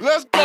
Let's go.